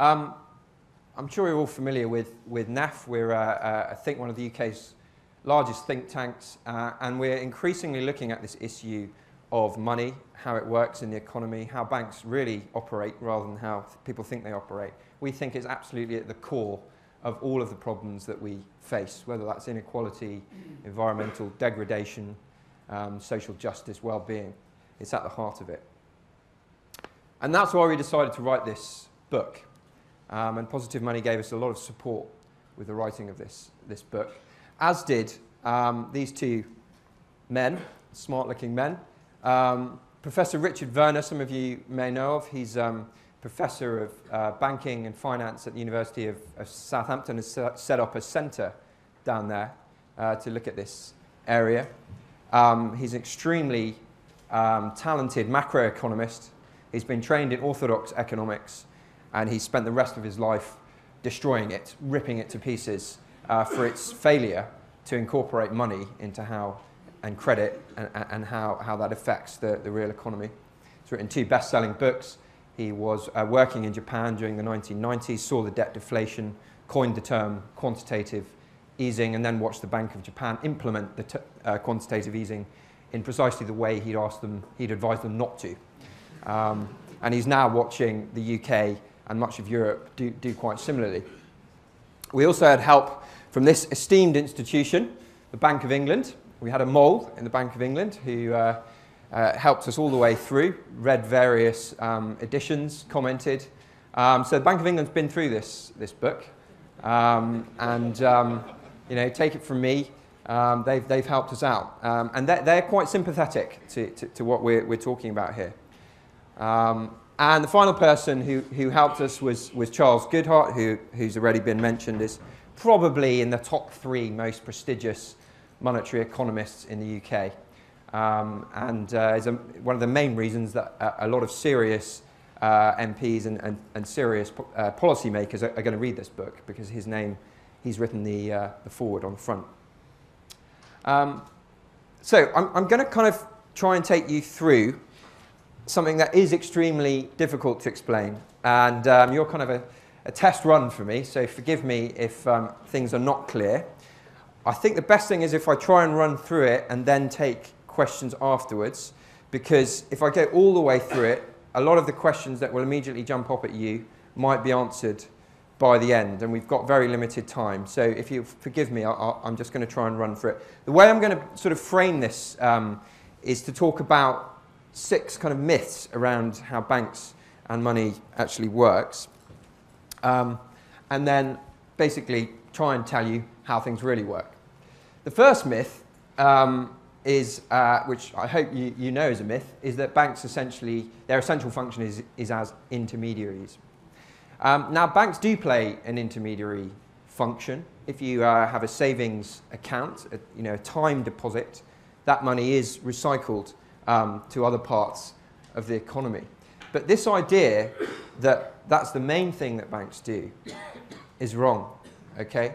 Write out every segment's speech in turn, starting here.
Um, I'm sure you're all familiar with, with NEF. We're, uh, uh, I think, one of the UK's largest think tanks, uh, and we're increasingly looking at this issue of money, how it works in the economy, how banks really operate rather than how people think they operate. We think it's absolutely at the core of all of the problems that we face, whether that's inequality, environmental degradation, um, social justice, well-being. It's at the heart of it. And that's why we decided to write this book. Um, and Positive Money gave us a lot of support with the writing of this, this book, as did um, these two men, smart-looking men. Um, Professor Richard Werner, some of you may know of, he's um, professor of uh, banking and finance at the University of, of Southampton, has set up a centre down there uh, to look at this area. Um, he's an extremely um, talented macroeconomist. He's been trained in orthodox economics, and he spent the rest of his life destroying it, ripping it to pieces uh, for its failure to incorporate money into how and credit and, and how, how that affects the, the real economy. He's written two best-selling books. He was uh, working in Japan during the 1990s, saw the debt deflation, coined the term quantitative easing, and then watched the Bank of Japan implement the uh, quantitative easing in precisely the way he'd asked them, he'd advised them not to. Um, and he's now watching the UK and much of Europe do, do quite similarly. We also had help from this esteemed institution, the Bank of England. We had a mole in the Bank of England who uh, uh, helped us all the way through, read various um, editions, commented. Um, so the Bank of England's been through this, this book. Um, and, um, you know, take it from me, um, they've, they've helped us out. Um, and they're, they're, quite sympathetic to, to, to, what we're, we're talking about here. And the final person who, who helped us was, was Charles Goodhart, who, who's already been mentioned, is probably in the top three most prestigious monetary economists in the UK. Um, and uh, is a, one of the main reasons that a, a lot of serious uh, MPs and, and, and serious po uh, policymakers are, are going to read this book because his name, he's written the, uh, the foreword on the front. Um, so I'm, I'm going to kind of try and take you through something that is extremely difficult to explain. And um, you're kind of a, a, test run for me, so forgive me if um, things are not clear. I think the best thing is if I try and run through it and then take questions afterwards, because if I go all the way through it, a lot of the questions that will immediately jump up at you might be answered by the end, and we've got very limited time. So if you forgive me, i am just going to try and run for it. The way I'm going to sort of frame this um, is to talk about six kind of myths around how banks and money actually works, um, and then basically try and tell you how things really work. The first myth um, is, uh, which I hope you, you know is a myth, is that banks essentially, their essential function is, is as intermediaries. Um, now, banks do play an intermediary function. If you uh, have a savings account, a, you know, a time deposit, that money is recycled um, to other parts of the economy. But this idea that that's the main thing that banks do is wrong, okay?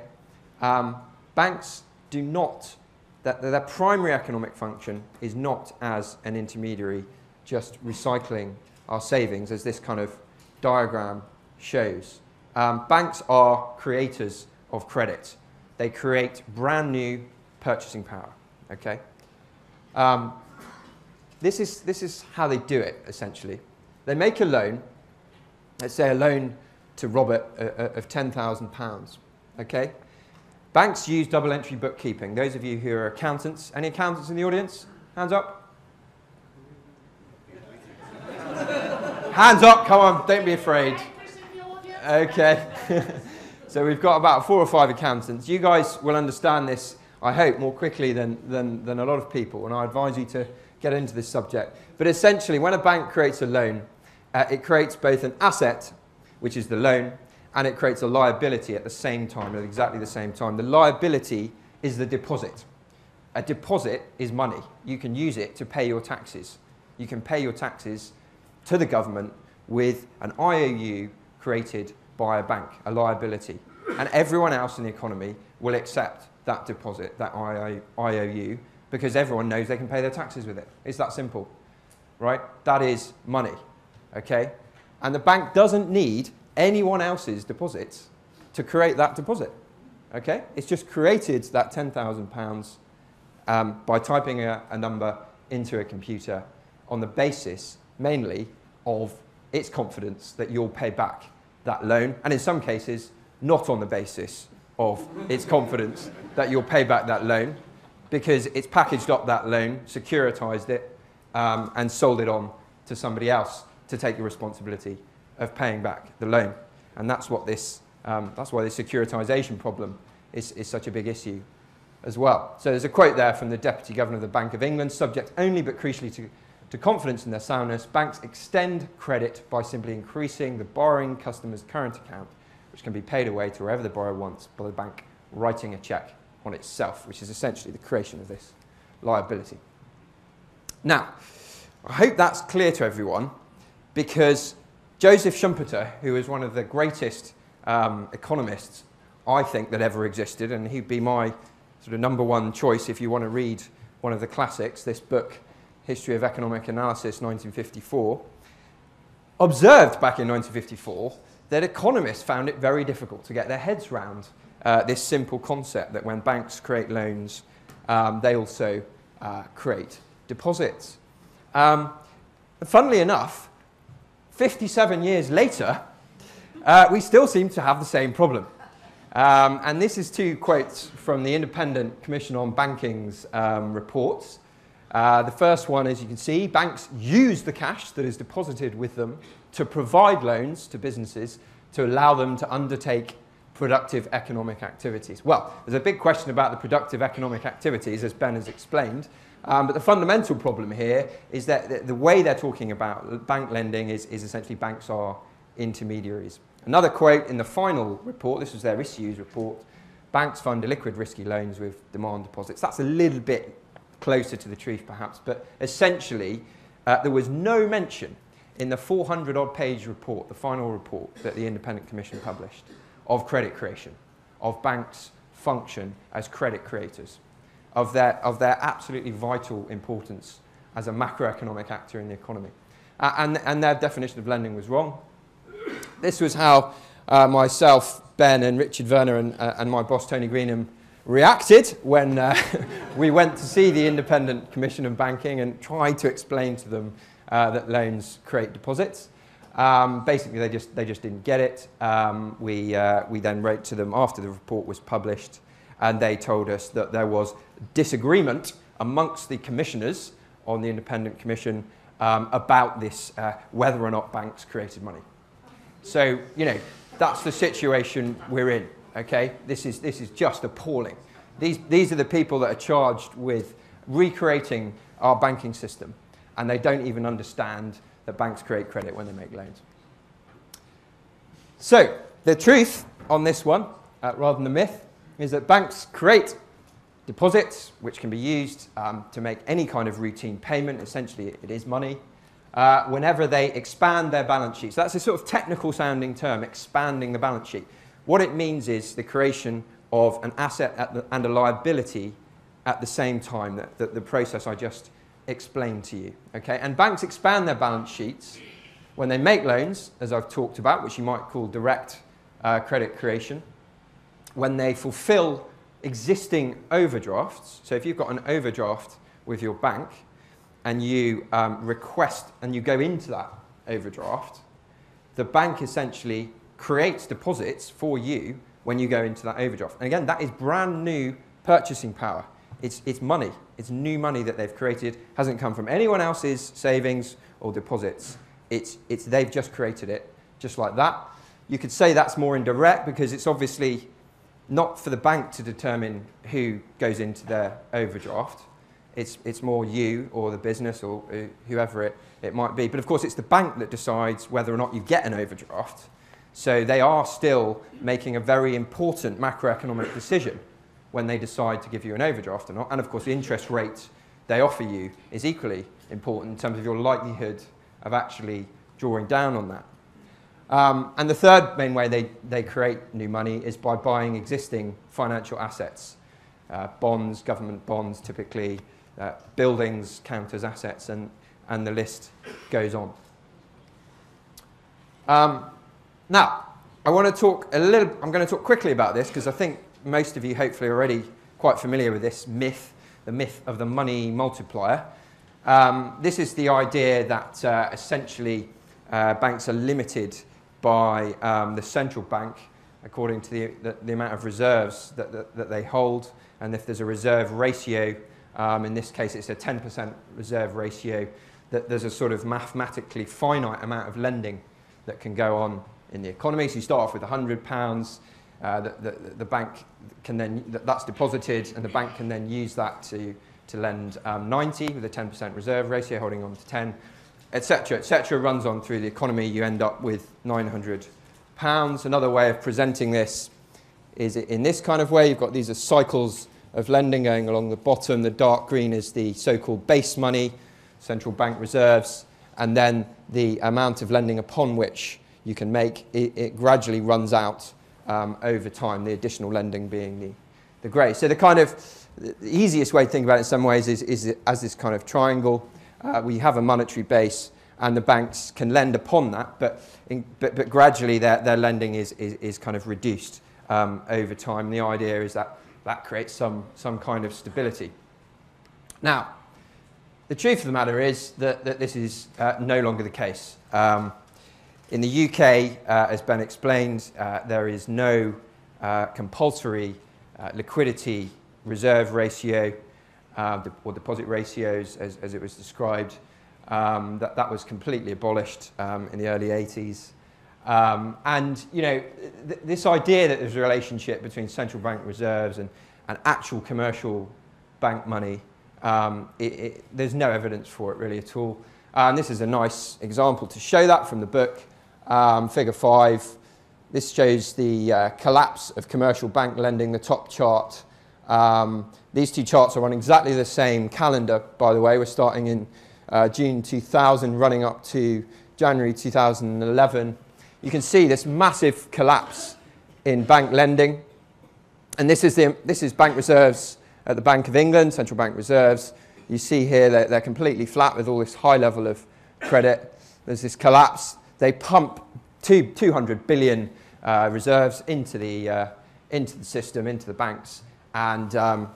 Um, banks do not, that their primary economic function is not as an intermediary just recycling our savings, as this kind of diagram shows. Um, banks are creators of credit. They create brand new purchasing power, okay? Um, this, is, this is how they do it, essentially. They make a loan, let's say a loan to Robert uh, uh of £10,000, okay? Banks use double entry bookkeeping. Those of you who are accountants, any accountants in the audience? Hands up. Hands up, come on, don't be afraid. Okay. so we've got about four or five accountants. You guys will understand this, I hope, more quickly than, than, than a lot of people, and I advise you to get into this subject. But essentially, when a bank creates a loan, uh, it creates both an asset, which is the loan, and it creates a liability at the same time, at exactly the same time. The liability is the deposit. A deposit is money. You can use it to pay your taxes. You can pay your taxes to the government with an IOU created by a bank, a liability. And everyone else in the economy will accept that deposit, that IOU, because everyone knows they can pay their taxes with it. It's that simple, right? That is money, okay? And the bank doesn't need anyone else's deposits to create that deposit. Okay? It's just created that £10,000 um, by typing a, a number into a computer on the basis mainly of its confidence that you'll pay back that loan, and in some cases, not on the basis of its confidence that you'll pay back that loan, because it's packaged up that loan, securitized it, um, and sold it on to somebody else to take the responsibility of paying back the loan. And that's, what this, um, that's why the securitization problem is, is such a big issue as well. So there's a quote there from the Deputy Governor of the Bank of England, subject only but crucially to, to confidence in their soundness, banks extend credit by simply increasing the borrowing customer's current account, which can be paid away to wherever the borrower wants by the bank writing a cheque on itself, which is essentially the creation of this liability. Now, I hope that's clear to everyone because Joseph Schumpeter, who is one of the greatest um, economists I think that ever existed, and he'd be my sort of number one choice if you want to read one of the classics, this book, History of Economic Analysis, 1954, observed back in 1954 that economists found it very difficult to get their heads around uh, this simple concept that when banks create loans, um, they also uh, create deposits. Um, funnily enough, 57 years later, uh, we still seem to have the same problem. Um, and this is two quotes from the Independent Commission on Banking's um, reports. Uh, the first one, as you can see, banks use the cash that is deposited with them to provide loans to businesses to allow them to undertake productive economic activities. Well, there's a big question about the productive economic activities, as Ben has explained. Um, but the fundamental problem here is that the way they're talking about bank lending is, is essentially banks are intermediaries. Another quote in the final report, this was their issues report, banks fund illiquid risky loans with demand deposits. That's a little bit closer to the truth perhaps, but essentially uh, there was no mention in the 400 odd page report, the final report that the Independent Commission published, of credit creation, of banks' function as credit creators, of their, of their absolutely vital importance as a macroeconomic actor in the economy. Uh, and, and their definition of lending was wrong. This was how uh, myself, Ben, and Richard Werner, and, uh, and my boss, Tony Greenham, reacted when uh, we went to see the Independent Commission of Banking and tried to explain to them uh, that loans create deposits. Um, basically, they just, they just didn't get it. Um, we, uh, we then wrote to them after the report was published, and they told us that there was disagreement amongst the commissioners on the Independent Commission um, about this, uh, whether or not banks created money. So, you know, that's the situation we're in, okay? This is, this is just appalling. These, these are the people that are charged with recreating our banking system, and they don't even understand that banks create credit when they make loans. So, the truth on this one, uh, rather than the myth, is that banks create deposits which can be used um, to make any kind of routine payment. Essentially, it is money uh, whenever they expand their balance sheet. So that's a sort of technical sounding term, expanding the balance sheet. What it means is the creation of an asset the, and a liability at the same time, that, that the process I just explained to you. Okay? And banks expand their balance sheets when they make loans, as I've talked about, which you might call direct uh, credit creation, when they fulfill existing overdrafts. So if you've got an overdraft with your bank, and you um, request and you go into that overdraft, the bank essentially creates deposits for you when you go into that overdraft. And again, that is brand new purchasing power. It's, it's money. It's new money that they've created. Hasn't come from anyone else's savings or deposits. It's, it's they've just created it, just like that. You could say that's more indirect because it's obviously not for the bank to determine who goes into their overdraft. It's, it's more you or the business or uh, whoever it, it might be. But of course, it's the bank that decides whether or not you get an overdraft. So they are still making a very important macroeconomic decision when they decide to give you an overdraft or not. And of course, the interest rate they offer you is equally important in terms of your likelihood of actually drawing down on that. Um, and the third main way they, they create new money is by buying existing financial assets. Uh, bonds, government bonds typically, uh, buildings count as assets, and, and the list goes on. Um, now, I want to talk a little, I'm going to talk quickly about this because I think most of you hopefully already quite familiar with this myth, the myth of the money multiplier. Um, this is the idea that uh, essentially uh, banks are limited by um, the central bank according to the, the, the amount of reserves that, that, that, they hold. And if there's a reserve ratio, um, in this case it's a 10% reserve ratio, that there's a sort of mathematically finite amount of lending that can go on in the economy. So you start off with £100, uh, the, the, the, bank can then, that's deposited, and the bank can then use that to, to lend um, 90 with a 10% reserve ratio, holding on to 10, etc., etc., runs on through the economy. You end up with 900 pounds. Another way of presenting this is in this kind of way. You've got these are cycles of lending going along the bottom. The dark green is the so-called base money, central bank reserves, and then the amount of lending upon which you can make, it, it gradually runs out um, over time, the additional lending being the, the grey. So the kind of the easiest way to think about it in some ways is, is as this kind of triangle. Uh, we have a monetary base and the banks can lend upon that, but, in, but, but gradually their, their lending is, is, is kind of reduced um, over time. The idea is that that creates some, some kind of stability. Now, the truth of the matter is that, that this is uh, no longer the case. Um, in the UK, uh, as Ben explained, uh, there is no uh, compulsory uh, liquidity reserve ratio uh, or deposit ratios as, as, it was described. Um, that, that was completely abolished um, in the early 80s. Um, and, you know, th this idea that there's a relationship between central bank reserves and, and actual commercial bank money, um, it, it, there's no evidence for it really at all. And this is a nice example to show that from the book um, figure five. This shows the uh, collapse of commercial bank lending, the top chart. Um, these two charts are on exactly the same calendar, by the way. We're starting in uh, June 2000, running up to January 2011. You can see this massive collapse in bank lending. And this is, the, this is bank reserves at the Bank of England, central bank reserves. You see here that they're completely flat with all this high level of credit. There's this collapse they pump two, 200 billion uh, reserves into the, uh, into the system, into the banks, and um,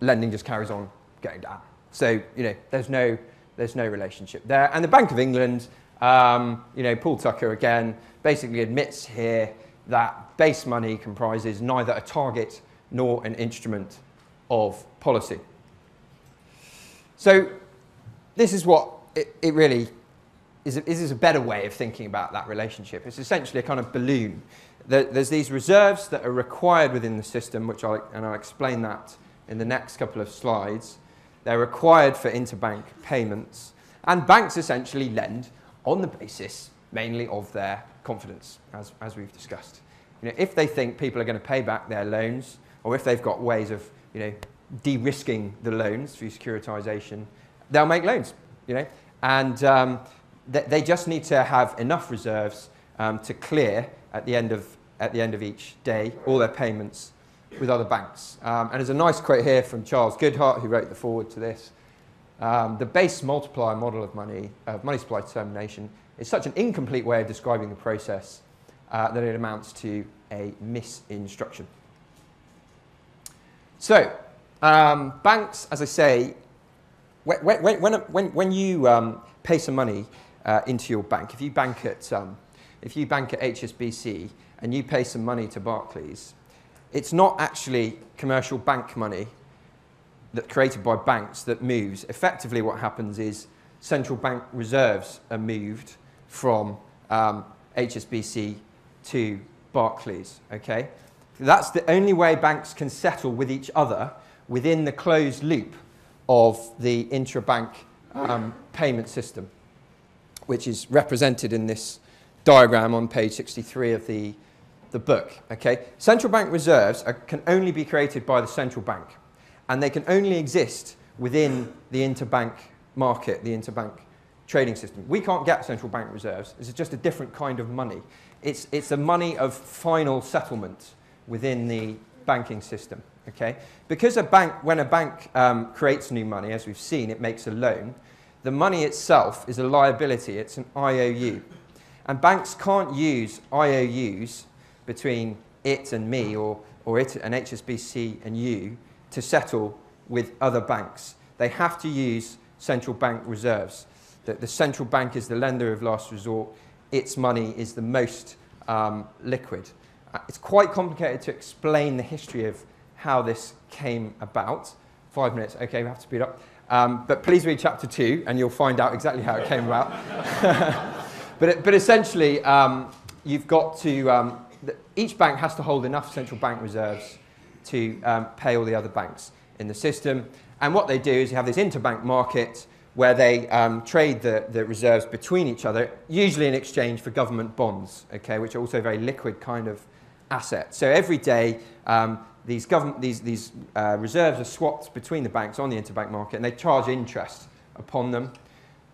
lending just carries on going down. So, you know, there's no, there's no relationship there. And the Bank of England, um, you know, Paul Tucker again basically admits here that base money comprises neither a target nor an instrument of policy. So this is what it, it really is, a, is a better way of thinking about that relationship. It's essentially a kind of balloon. There's these reserves that are required within the system, which I'll, and I'll explain that in the next couple of slides. They're required for interbank payments. And banks essentially lend on the basis mainly of their confidence, as, as we've discussed. You know, if they think people are going to pay back their loans, or if they've got ways of you know, de-risking the loans through securitization, they'll make loans. You know? And um, they just need to have enough reserves um, to clear at the, end of, at the end of each day all their payments with other banks. Um, and there's a nice quote here from Charles Goodhart, who wrote the foreword to this. Um, the base multiplier model of money, of money supply determination, is such an incomplete way of describing the process uh, that it amounts to a misinstruction. So, um, banks, as I say, when, when, when, when you um, pay some money uh, into your bank. If you bank at, um, if you bank at HSBC and you pay some money to Barclays, it's not actually commercial bank money that created by banks that moves. Effectively, what happens is central bank reserves are moved from um, HSBC to Barclays. Okay, that's the only way banks can settle with each other within the closed loop of the intrabank um, payment system which is represented in this diagram on page 63 of the, the book. Okay? Central bank reserves are, can only be created by the central bank, and they can only exist within the interbank market, the interbank trading system. We can't get central bank reserves. Is just a different kind of money. It's, it's a money of final settlement within the banking system. Okay? Because a bank, when a bank um, creates new money, as we've seen, it makes a loan, the money itself is a liability, it's an IOU. And banks can't use IOUs between it and me or, or it and HSBC and you to settle with other banks. They have to use central bank reserves. The, the central bank is the lender of last resort. Its money is the most um, liquid. Uh, it's quite complicated to explain the history of how this came about. Five minutes, okay, we have to speed up. Um, but please read chapter two and you'll find out exactly how it came about. but, but essentially, um, you've got to, um, each bank has to hold enough central bank reserves to um, pay all the other banks in the system. And what they do is you have this interbank market where they um, trade the, the reserves between each other, usually in exchange for government bonds, okay, which are also very liquid kind of asset. So every day, um, these, these, these uh, reserves are swapped between the banks on the interbank market, and they charge interest upon them.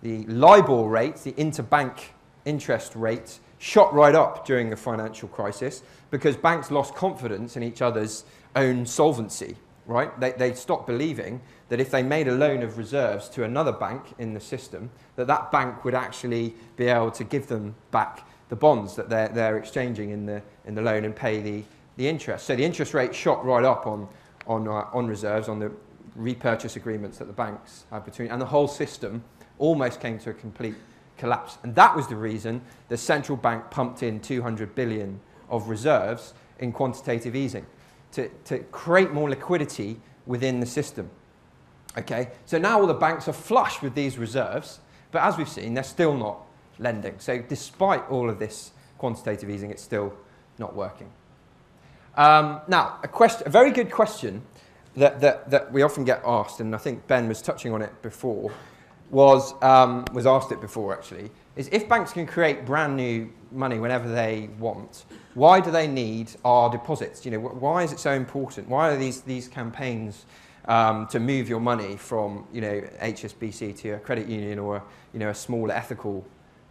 The LIBOR rate, the interbank interest rate, shot right up during the financial crisis because banks lost confidence in each other's own solvency, right? They, they stopped believing that if they made a loan of reserves to another bank in the system, that that bank would actually be able to give them back the bonds that they're, they're exchanging in the, in the loan and pay the, the interest. So the interest rate shot right up on, on, uh, on reserves, on the repurchase agreements that the banks had between, and the whole system almost came to a complete collapse. And that was the reason the central bank pumped in 200 billion of reserves in quantitative easing to, to create more liquidity within the system. Okay, so now all the banks are flush with these reserves, but as we've seen, they're still not lending. So despite all of this quantitative easing, it's still not working. Um, now, a, question, a very good question that, that, that we often get asked, and I think Ben was touching on it before, was, um, was asked it before actually, is if banks can create brand new money whenever they want, why do they need our deposits? You know, why is it so important? Why are these, these campaigns um, to move your money from you know, HSBC to a credit union or you know, a small ethical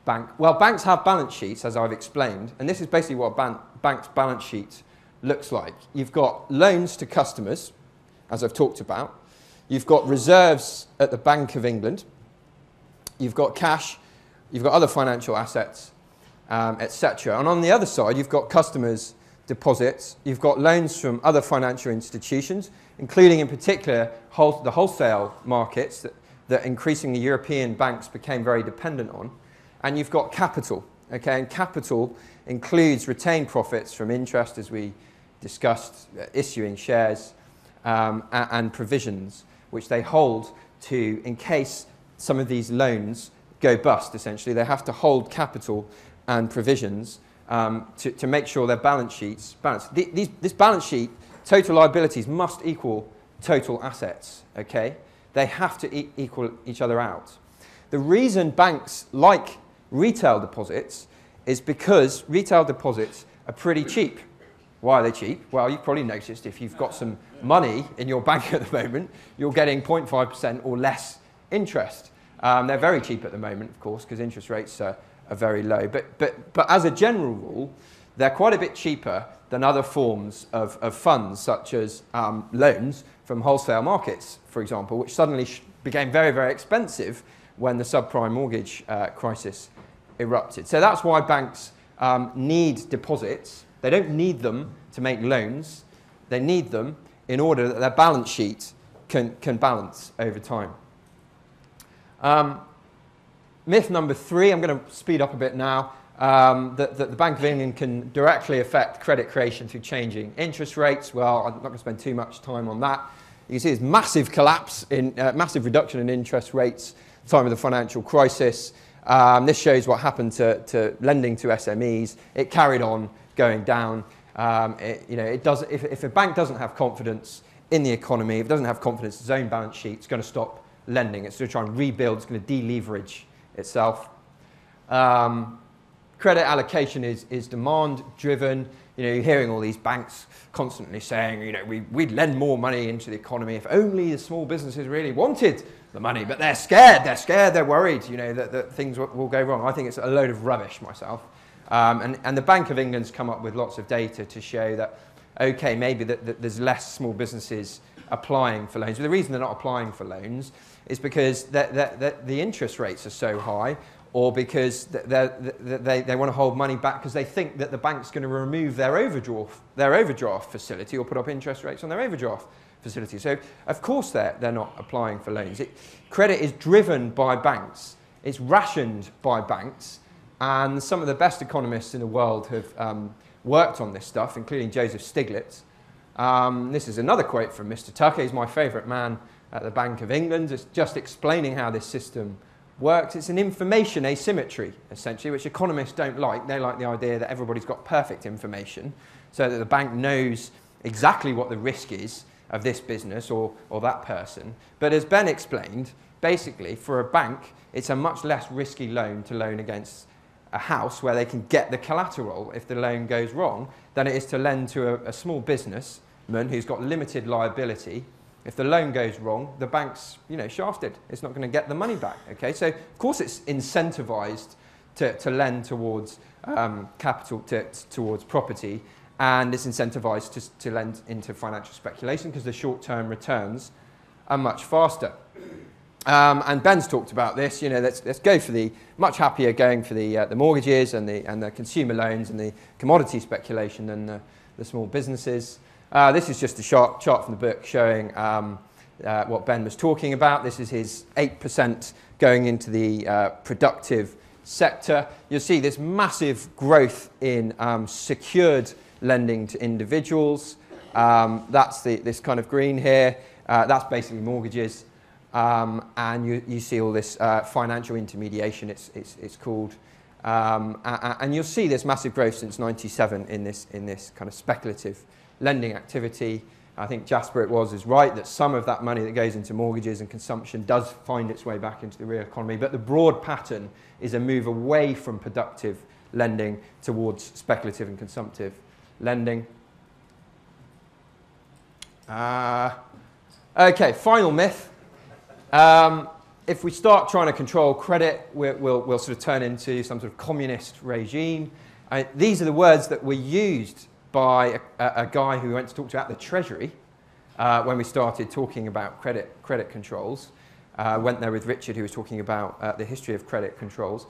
bank? Well, banks have balance sheets, as I've explained, and this is basically what a ban bank's balance sheet looks like. You've got loans to customers, as I've talked about. You've got reserves at the Bank of England. You've got cash. You've got other financial assets, um, etc. And on the other side, you've got customers' deposits. You've got loans from other financial institutions including in particular whole, the wholesale markets that, that increasingly European banks became very dependent on. And you've got capital, okay? And capital includes retained profits from interest, as we discussed, issuing shares um, and, and provisions, which they hold to, in case some of these loans go bust, essentially. They have to hold capital and provisions um, to, to make sure their balance sheets balance. The, these, this balance sheet total liabilities must equal total assets, okay? They have to e equal each other out. The reason banks like retail deposits is because retail deposits are pretty cheap. Why are they cheap? Well, you've probably noticed if you've got some money in your bank at the moment, you're getting 0.5% or less interest. Um, they're very cheap at the moment, of course, because interest rates are, are very low. But, but, but as a general rule, they're quite a bit cheaper than other forms of, of funds, such as um, loans from wholesale markets, for example, which suddenly became very, very expensive when the subprime mortgage uh, crisis erupted. So that's why banks um, need deposits. They don't need them to make loans. They need them in order that their balance sheet can, can balance over time. Um, myth number three, I'm going to speed up a bit now um, that, that, the Bank of England can directly affect credit creation through changing interest rates. Well, I'm not going to spend too much time on that. You can see this massive collapse in uh, massive reduction in interest rates time of the financial crisis. Um, this shows what happened to, to, lending to SMEs. It carried on going down. Um, it, you know, it does, if, if a bank doesn't have confidence in the economy, if it doesn't have confidence in its own balance sheet, it's going to stop lending. It's going to try and rebuild. It's going to deleverage itself. Um, credit allocation is, is demand driven. You know, you're hearing all these banks constantly saying, you know, we, we'd lend more money into the economy if only the small businesses really wanted the money, but they're scared, they're scared, they're worried, you know, that, that things will, will go wrong. I think it's a load of rubbish myself. Um, and, and the Bank of England's come up with lots of data to show that, okay, maybe that, that there's less small businesses applying for loans. But the reason they're not applying for loans is because the interest rates are so high or because they, they, they want to hold money back because they think that the bank's going to remove their overdraft, their overdraft facility or put up interest rates on their overdraft facility. So, of course, they're, they're not applying for loans. It, credit is driven by banks, it's rationed by banks, and some of the best economists in the world have um, worked on this stuff, including Joseph Stiglitz. Um, this is another quote from Mr. Tucker. He's my favourite man at the Bank of England. It's just explaining how this system works. It's an information asymmetry, essentially, which economists don't like. They like the idea that everybody's got perfect information so that the bank knows exactly what the risk is of this business or, or that person. But as Ben explained, basically, for a bank, it's a much less risky loan to loan against a house where they can get the collateral if the loan goes wrong than it is to lend to a, a small businessman who's got limited liability if the loan goes wrong, the bank's you know, shafted. It's not going to get the money back. Okay? So, of course, it's incentivized to, to lend towards um, capital, to, towards property, and it's incentivized to, to lend into financial speculation because the short term returns are much faster. Um, and Ben's talked about this. You know, let's, let's go for the much happier going for the, uh, the mortgages and the, and the consumer loans and the commodity speculation than the, the small businesses. Uh, this is just a chart, chart from the book showing um, uh, what Ben was talking about. This is his 8% going into the uh, productive sector. You'll see this massive growth in um, secured lending to individuals. Um, that's the, this kind of green here. Uh, that's basically mortgages. Um, and you, you see all this uh, financial intermediation, it's, it's, it's called. Um, and you'll see this massive growth since 97 in this, in this kind of speculative lending activity. I think Jasper it was is right that some of that money that goes into mortgages and consumption does find its way back into the real economy, but the broad pattern is a move away from productive lending towards speculative and consumptive lending. Uh, okay, final myth. Um, if we start trying to control credit, we will we'll sort of turn into some sort of communist regime. These are the words that were used by a, a, guy who went to talk to at the Treasury uh, when we started talking about credit, credit controls. Uh, went there with Richard, who was talking about uh, the history of credit controls.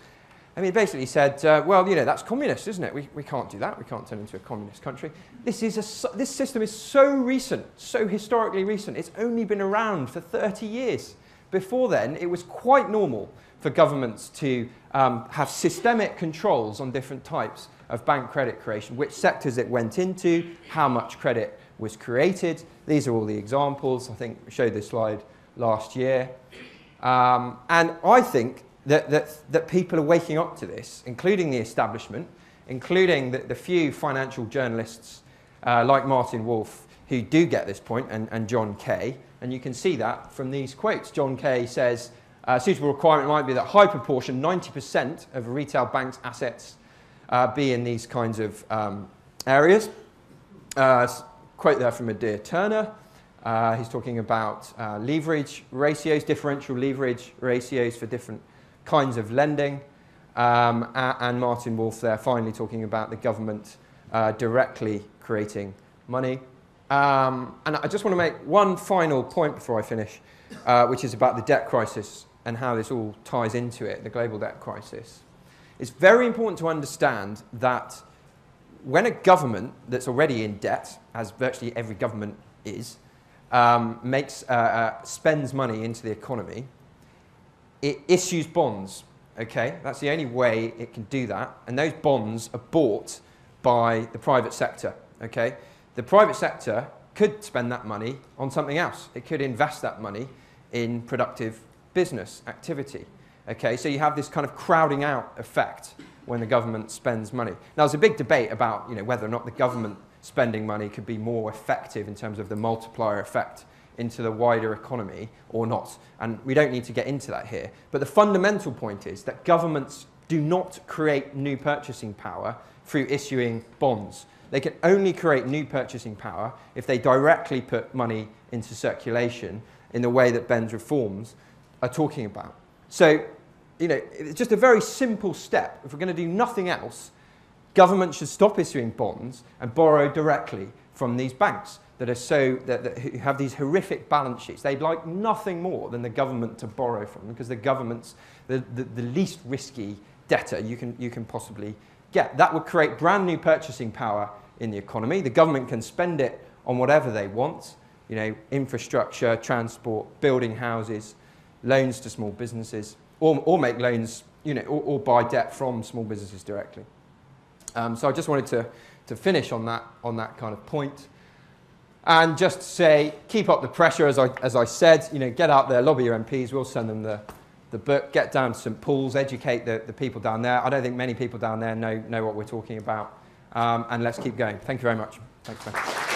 And he basically said, uh, well, you know, that's communist, isn't it? We, we can't do that. We can't turn into a communist country. This, is a, this system is so recent, so historically recent. It's only been around for 30 years. Before then, it was quite normal for governments to um, have systemic controls on different types of bank credit creation, which sectors it went into, how much credit was created. These are all the examples. I think we showed this slide last year. Um, and I think that, that, that people are waking up to this, including the establishment, including the, the few financial journalists uh, like Martin Wolf who do get this point, and, and John Kay. And you can see that from these quotes. John Kay says, a suitable requirement might be that high proportion, 90% of retail bank's assets uh, be in these kinds of um, areas. Uh, quote there from Adair Turner. Uh, he's talking about uh, leverage ratios, differential leverage ratios for different kinds of lending. Um, and Martin Wolf there finally talking about the government uh, directly creating money. Um, and I just want to make one final point before I finish, uh, which is about the debt crisis and how this all ties into it, the global debt crisis. It's very important to understand that when a government that's already in debt, as virtually every government is, um, makes, uh, uh, spends money into the economy, it issues bonds. Okay, that's the only way it can do that, and those bonds are bought by the private sector. Okay, the private sector could spend that money on something else. It could invest that money in productive business activity. Okay, so you have this kind of crowding out effect when the government spends money. Now, there's a big debate about you know, whether or not the government spending money could be more effective in terms of the multiplier effect into the wider economy or not. And we don't need to get into that here. But the fundamental point is that governments do not create new purchasing power through issuing bonds. They can only create new purchasing power if they directly put money into circulation in the way that Ben's reforms are talking about. So, you know, it's just a very simple step. If we're going to do nothing else, government should stop issuing bonds and borrow directly from these banks. that are so that, that have these horrific balance sheets. They'd like nothing more than the government to borrow from because the government's the, the, the least risky debtor you can, you can possibly get. That would create brand new purchasing power in the economy. The government can spend it on whatever they want, you know, infrastructure, transport, building houses, loans to small businesses, or, or make loans, you know, or, or buy debt from small businesses directly. Um, so I just wanted to, to finish on that, on that kind of point. And just say, keep up the pressure, as I, as I said, you know, get out there, lobby your MPs, we'll send them the, the book, get down to St Paul's, educate the, the people down there. I don't think many people down there know, know what we're talking about. Um, and let's keep going. Thank you very much. Thanks.